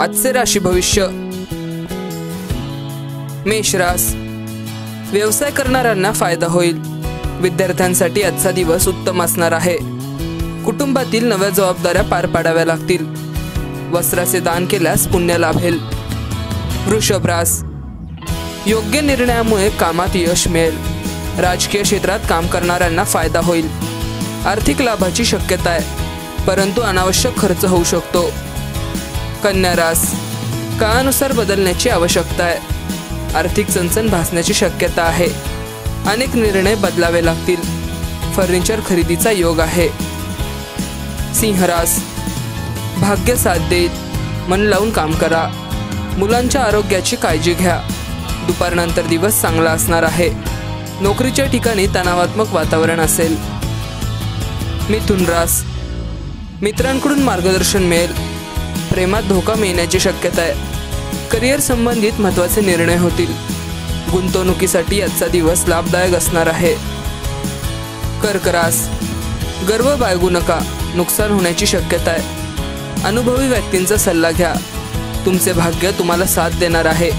आजचे राशी भविष्य. मेषरास व्यवसाय करणाऱ्यांना फायदा होईल. विद्यार्थ्यांसाठी आजचा दिवस उत्तम असणार आहे. कुटुंबातील नव्या जबाबदाऱ्या पार पाडाव्या लागतील. वस्त्राचे दान केल्यास पुण्य लाभेल वृषभ रास. योग्य निर्णयामुळे कामात यश मिळेल. राजकीय क्षेत्रात काम करणाऱ्यांना फायदा होईल. आर्थिक लाभाची शक्यता आहे. परंतु अनावश्यक खर्च होऊ शकतो. कन्या रास. काळानुसार बदलण्याची आवश्यकता आहे. आर्थिक चणचण भासण्याची शक्यता आहे. अनेक निर्णय बदलावे लागतील. फर्निचर खरेदीचा योग आहे. सिंहरास भाग्य साथ देईल मन लावून काम करा. मुलांच्या आरोग्याची काळजी घ्या. दुपारनंतर दिवस चांगला असणार आहे. नोकरीच्या ठिकाणी तणावात्मक वातावरण असेल. मिथुन रास. मित्रांकडून मार्गदर्शन मिळेल. प्रेमात धोका मिळण्याची शक्यता आहे. करिअर संबंधित महत्त्वाचे निर्णय होतील. गुंतवणुकीसाठी आजचा दिवस लाभदायक असणार आहे. कर्करास गर्व बाळगू नका नुकसान होण्याची शक्यता आहे. अनुभवी व्यक्तींचा सल्ला घ्या. तुमचे भाग्य तुम्हाला साथ देणार आहे.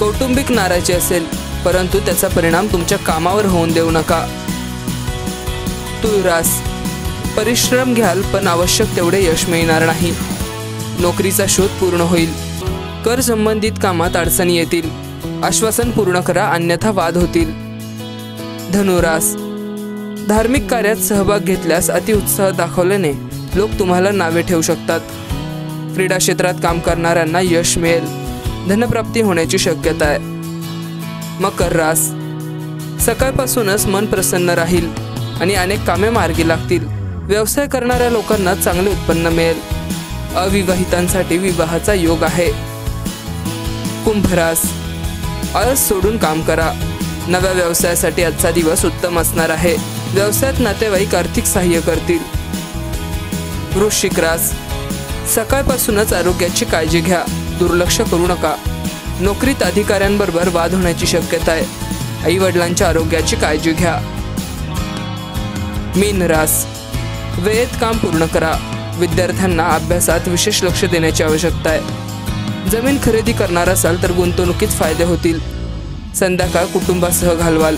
कौटुंबिक नाराजी असेल परंतु त्याचा परिणाम तुमच्या कामावर होऊन देऊ नका. तुळरास परिश्रम घ्याल पण आवश्यक तेवढे यश मिळणार नाही. नोकरीचा शोध पूर्ण होईल. कर संबंधित कामात अडचणी येतील. आश्वासन पूर्ण करा अन्यथा वाद होतील. धनुरास धार्मिक कार्यात सहभाग घेतल्यास अतिउत्साह दाखवल्याने लोक तुम्हाला नावे ठेवू शकतात. क्रीडा क्षेत्रात काम करणाऱ्यांना यश मिळेल. धनप्राप्ती होण्याची शक्यता आहे. मकर रास सकाळपासूनच मन प्रसन्न राहील आणि अनेक कामे मार्गी लागतील. व्यवसाय करणाऱ्या लोकांना चांगले उत्पन्न मिळेल. अविवाहितांसाठी विवाहाचा योग आहे. कुंभरास आळस सोडून काम करा. नव्या व्यवसायासाठी आजचा दिवस उत्तम असणार आहे. व्यवसायात नातेवाईक आर्थिक सहाय्य करतील. वृश्चिक रास सकाळपासूनच आरोग्याची काळजी घ्या. दुर्लक्ष करू नका. नोकरीत अधिकाऱ्यांबरोबर वाद होण्याची शक्यता आहे. आई वडिलांच्या आरोग्याची काळजी घ्या. मीन रास वेळेत काम पूर्ण करा. विद्यार्थ्यांना अभ्यासात विशेष लक्ष देण्याची आवश्यकता आहे. जमीन खरेदी करणार असाल तर गुंतवणुकीत फायदे होतील. संध्याकाळ कुटुंबासह घालवाल.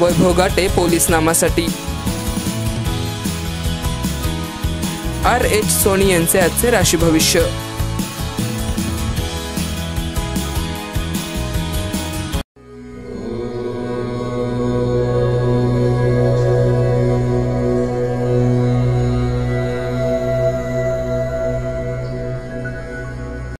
वैभव गाटे पोलीस नामासाठी. आर एच सोनी यांचे आजचे राशी भविष्य.